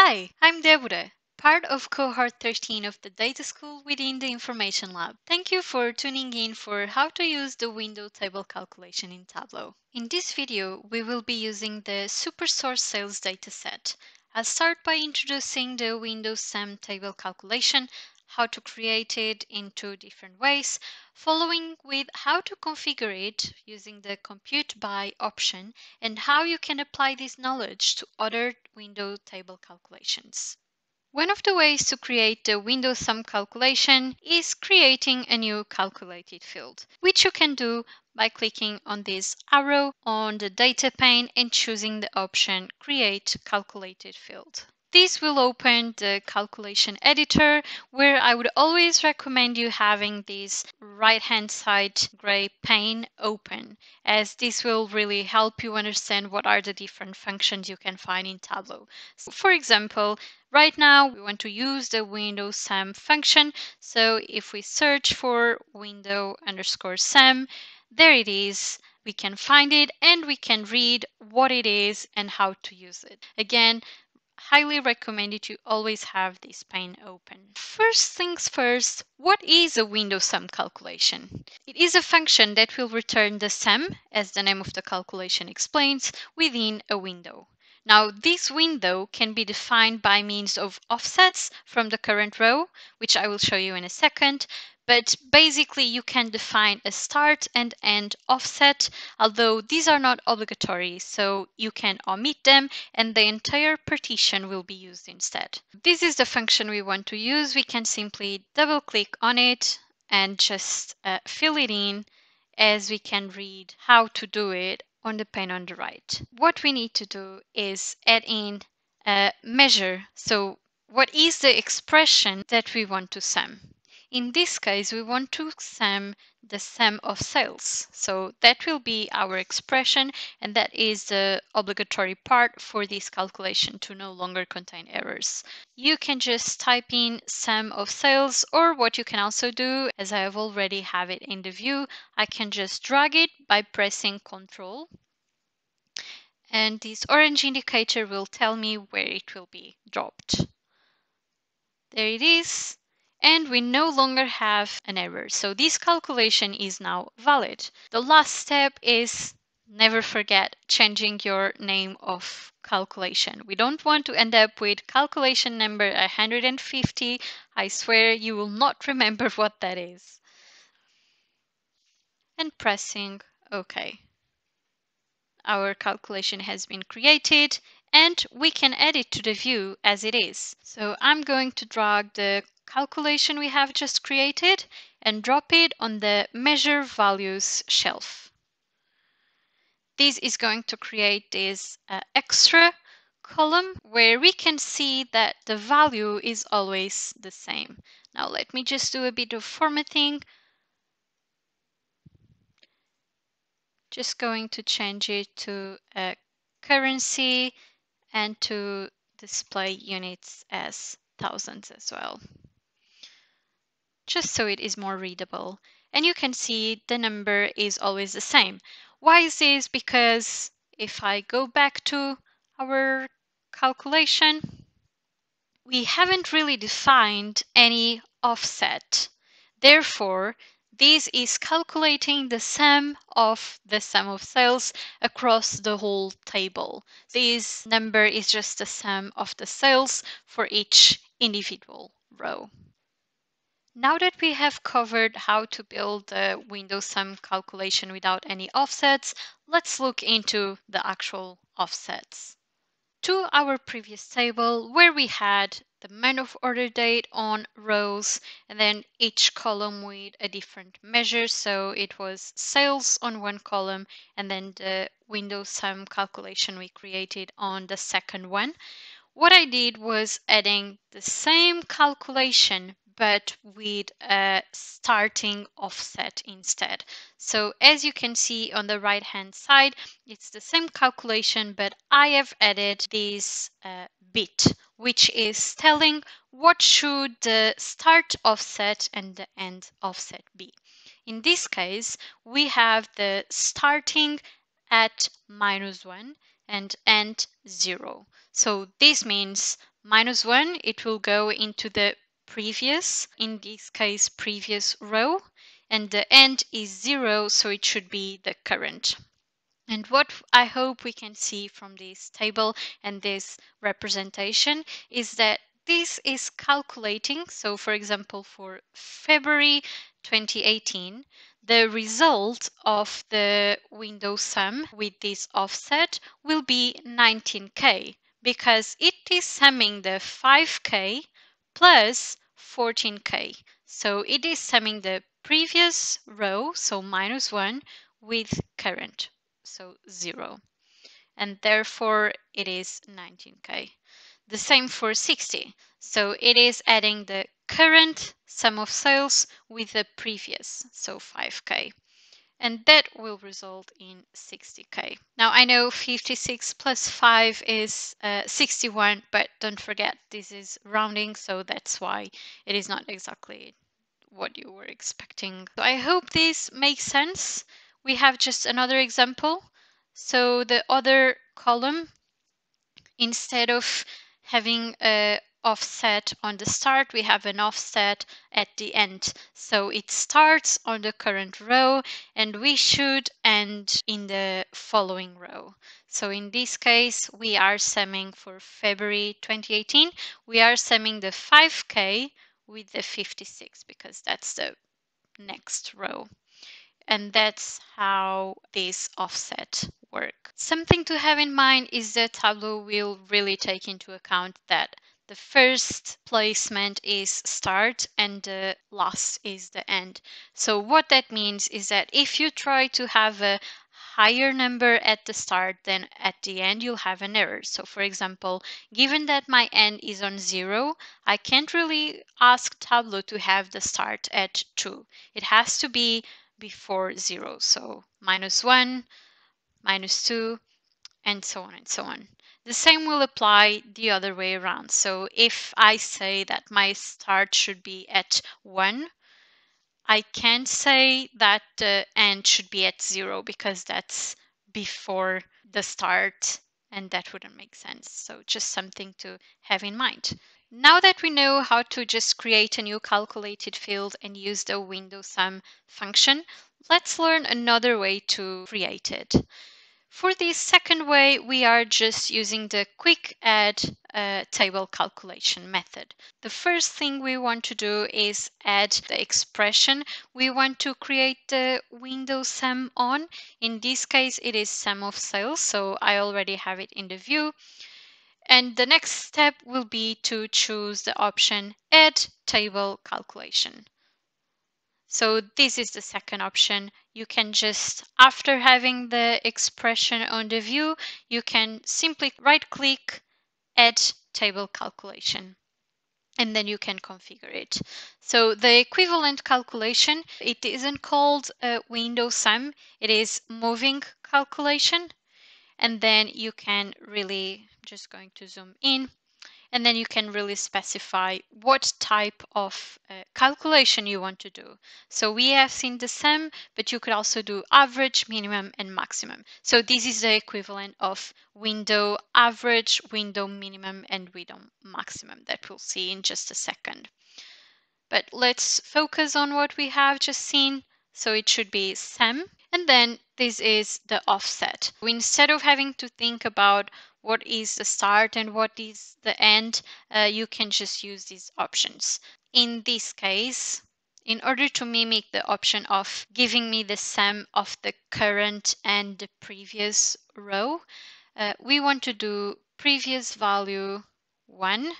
Hi, I'm Débora, part of cohort 13 of the data school within the information lab. Thank you for tuning in for how to use the window table calculation in Tableau. In this video, we will be using the Superstore sales dataset. I'll start by introducing the window SUM table calculation, how to create it in two different ways, following with how to configure it using the compute by option and how you can apply this knowledge to other window table calculations. One of the ways to create the window sum calculation is creating a new calculated field, which you can do by clicking on this arrow on the data pane and choosing the option create calculated field. This will open the calculation editor where I would always recommend you having this right hand side gray pane open as this will really help you understand what are the different functions you can find in Tableau. So for example, right now we want to use the window sum function. So if we search for window underscore sum, there it is we can find it and we can read what it is and how to use it. Again, highly recommend you to always have this pane open. First things first, what is a window sum calculation? It is a function that will return the sum, as the name of the calculation explains, within a window. Now, this window can be defined by means of offsets from the current row, which I will show you in a second, but basically you can define a start and end offset, although these are not obligatory, so you can omit them and the entire partition will be used instead. This is the function we want to use. We can simply double click on it and just uh, fill it in as we can read how to do it on the pane on the right. What we need to do is add in a measure. So what is the expression that we want to sum? In this case, we want to sum the sum of sales. So that will be our expression, and that is the obligatory part for this calculation to no longer contain errors. You can just type in sum of sales, or what you can also do, as I have already have it in the view, I can just drag it by pressing Control. And this orange indicator will tell me where it will be dropped. There it is and we no longer have an error. So this calculation is now valid. The last step is never forget changing your name of calculation. We don't want to end up with calculation number 150. I swear you will not remember what that is. And pressing OK. Our calculation has been created and we can add it to the view as it is. So I'm going to drag the calculation we have just created and drop it on the measure values shelf. This is going to create this uh, extra column where we can see that the value is always the same. Now let me just do a bit of formatting. Just going to change it to a currency and to display units as thousands as well just so it is more readable. And you can see the number is always the same. Why is this? Because if I go back to our calculation, we haven't really defined any offset. Therefore, this is calculating the sum of the sum of sales across the whole table. This number is just the sum of the sales for each individual row. Now that we have covered how to build the window sum calculation without any offsets, let's look into the actual offsets. To our previous table where we had the month of order date on rows and then each column with a different measure. So it was sales on one column and then the window sum calculation we created on the second one. What I did was adding the same calculation but with a starting offset instead. So as you can see on the right hand side, it's the same calculation, but I have added this uh, bit, which is telling what should the start offset and the end offset be. In this case, we have the starting at minus one and end zero. So this means minus 1, it will go into the previous, in this case, previous row, and the end is 0, so it should be the current. And what I hope we can see from this table and this representation is that this is calculating. So for example, for February 2018, the result of the window sum with this offset will be 19k because it is summing the 5k plus 14k. So it is summing the previous row, so minus 1, with current, so 0. And therefore it is 19k. The same for 60. So it is adding the current sum of sales with the previous, so 5k. And that will result in 60k. Now I know 56 plus 5 is uh, 61, but don't forget this is rounding, so that's why it is not exactly what you were expecting. So I hope this makes sense. We have just another example. So the other column, instead of having a offset on the start, we have an offset at the end. So it starts on the current row and we should end in the following row. So in this case, we are summing for February 2018, we are summing the 5K with the 56 because that's the next row. And that's how this offset work. Something to have in mind is that Tableau will really take into account that the first placement is start and the last is the end. So what that means is that if you try to have a higher number at the start than at the end, you'll have an error. So for example, given that my end is on zero, I can't really ask Tableau to have the start at two. It has to be before zero. So minus one, minus 2, and so on and so on. The same will apply the other way around. So if I say that my start should be at 1, I can't say that the end should be at 0 because that's before the start and that wouldn't make sense. So just something to have in mind. Now that we know how to just create a new calculated field and use the window sum function, let's learn another way to create it. For this second way, we are just using the quick add uh, table calculation method. The first thing we want to do is add the expression we want to create the window sum on. In this case, it is sum of sales, so I already have it in the view. And the next step will be to choose the option add table calculation. So this is the second option. You can just, after having the expression on the view, you can simply right click, add table calculation and then you can configure it. So the equivalent calculation, it isn't called a window sum, it is moving calculation. And then you can really, just going to zoom in, and then you can really specify what type of uh, calculation you want to do. So we have seen the sum, but you could also do average, minimum, and maximum. So this is the equivalent of window average, window minimum, and window maximum that we'll see in just a second. But let's focus on what we have just seen. So it should be sum. And then this is the offset. Instead of having to think about what is the start and what is the end, uh, you can just use these options. In this case, in order to mimic the option of giving me the sum of the current and the previous row, uh, we want to do previous value 1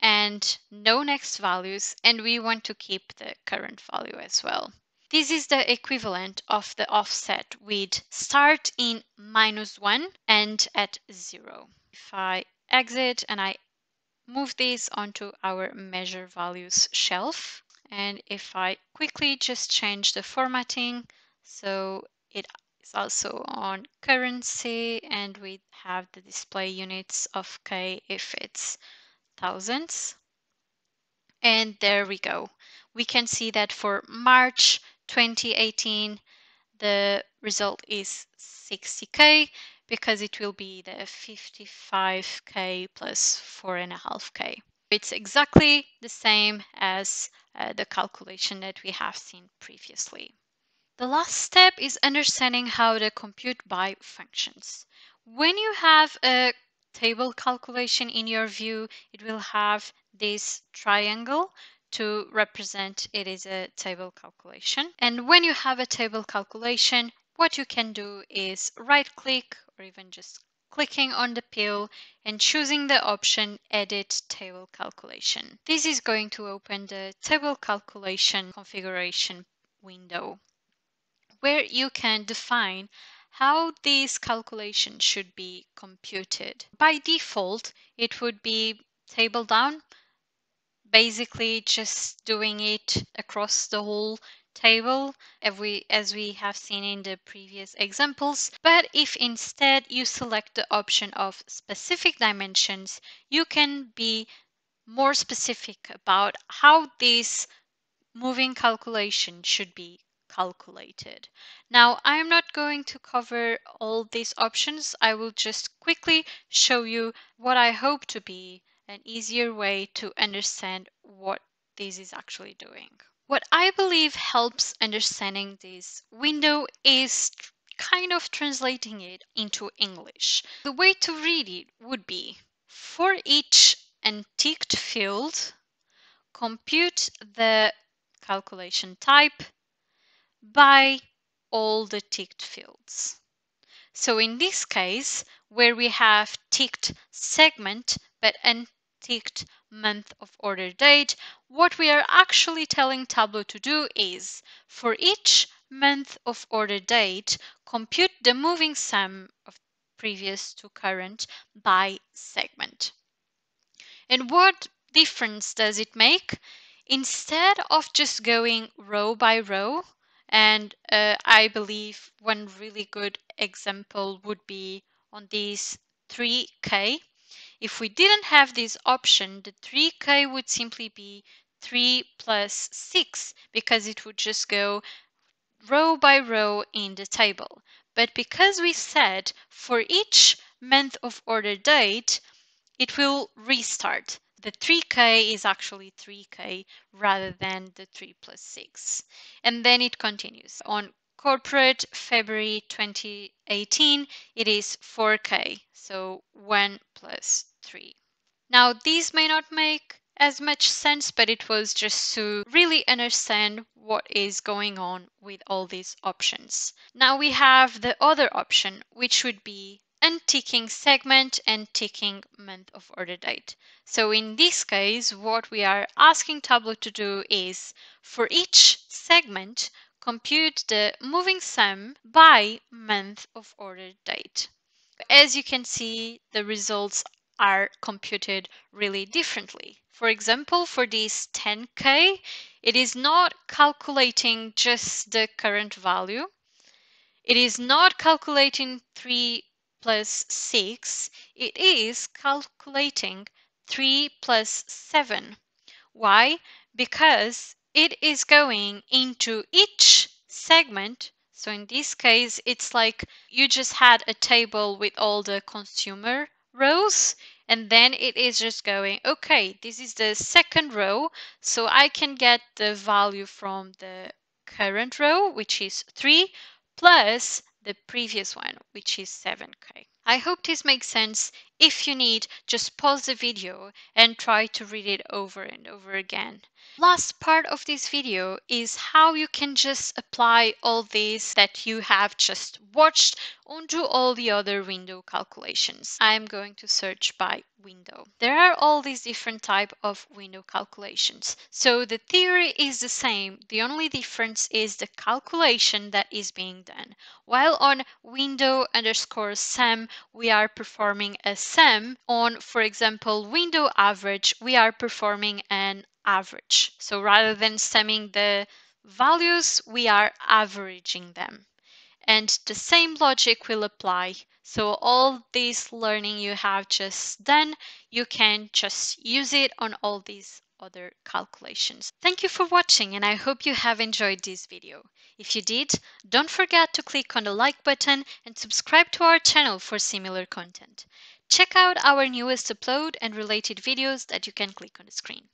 and no next values, and we want to keep the current value as well. This is the equivalent of the offset with start in minus 1 and at 0. If I exit and I move this onto our measure values shelf, and if I quickly just change the formatting, so it is also on currency and we have the display units of K if it's thousands. And there we go. We can see that for March 2018, the result is 60k. because it will be the 55k plus 4.5k. It's exactly the same as uh, the calculation that we have seen previously. The last step is understanding how the compute by functions. When you have a table calculation in your view, it will have this triangle to represent it is a table calculation. And when you have a table calculation, what you can do is right click or even just clicking on the pill and choosing the option edit table calculation. This is going to open the table calculation configuration window where you can define how these calculations should be computed. By default, it would be table down basically just doing it across the whole table as we, as we have seen in the previous examples. But if instead you select the option of specific dimensions, you can be more specific about how this moving calculation should be calculated. Now, I am not going to cover all these options. I will just quickly show you what I hope to be an easier way to understand what this is actually doing. What I believe helps understanding this window is kind of translating it into English. The way to read it would be for each unticked field, compute the calculation type by all the ticked fields. So in this case, where we have ticked segment but unticked month of order date, what we are actually telling Tableau to do is, for each month of order date, compute the moving sum of previous to current by segment. And what difference does it make? Instead of just going row by row, and uh, I believe one really good example would be on these 3K. If we didn't have this option, the 3K would simply be 3 plus 6 because it would just go row by row in the table. But because we said for each month of order date, it will restart the 3k is actually 3k rather than the 3 plus 6. And then it continues. On corporate February 2018, it is 4k, so 1 plus 3. Now, these may not make as much sense, but it was just to really understand what is going on with all these options. Now we have the other option, which would be unticking segment and ticking month of order date. So in this case, what we are asking Tableau to do is for each segment, compute the moving sum by month of order date. As you can see, the results are computed really differently. For example, for this 10K, it is not calculating just the current value. It is not calculating 3 plus 6, it is calculating 3 plus 7. Why? Because it is going into each segment. So in this case, it's like you just had a table with all the consumer rows and then it is just going, okay, this is the second row. So I can get the value from the current row, which is 3, plus the previous one, which is 7k. I hope this makes sense. If you need, just pause the video and try to read it over and over again. Last part of this video is how you can just apply all these that you have just watched onto all the other window calculations. I'm going to search by window. There are all these different type of window calculations. So the theory is the same. The only difference is the calculation that is being done. While on window underscore sum, we are performing a sum. On, for example, window average, we are performing an average. So rather than summing the values, we are averaging them. And the same logic will apply So all this learning you have just done, you can just use it on all these other calculations. Thank you for watching and I hope you have enjoyed this video. If you did, don't forget to click on the like button and subscribe to our channel for similar content. Check out our newest upload and related videos that you can click on the screen.